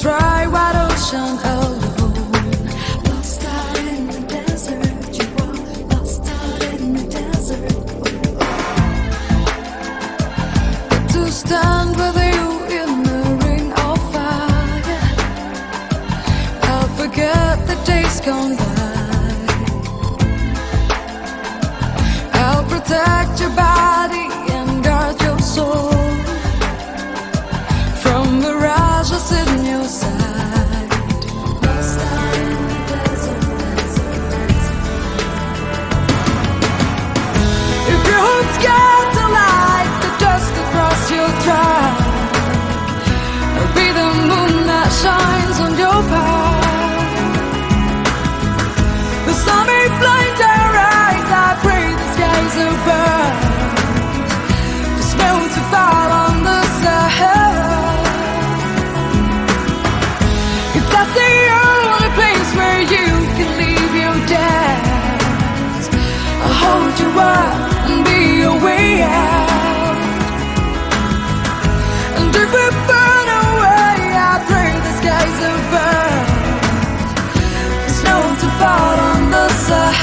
dry, wide ocean alone. Lost out in the desert, lost out in the desert. To stand with you in the ring of fire, I'll forget the days gone by. I'll protect your.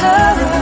Color.